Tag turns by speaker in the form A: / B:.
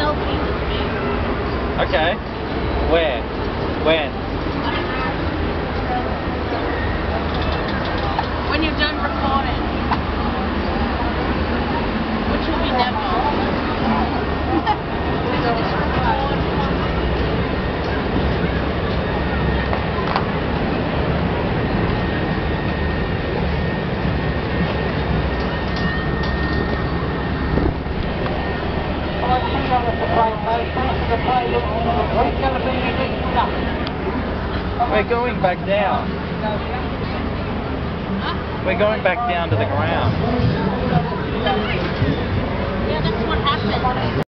A: selfie with me. Okay. Where? When? We're going back down. We're going back down to the ground.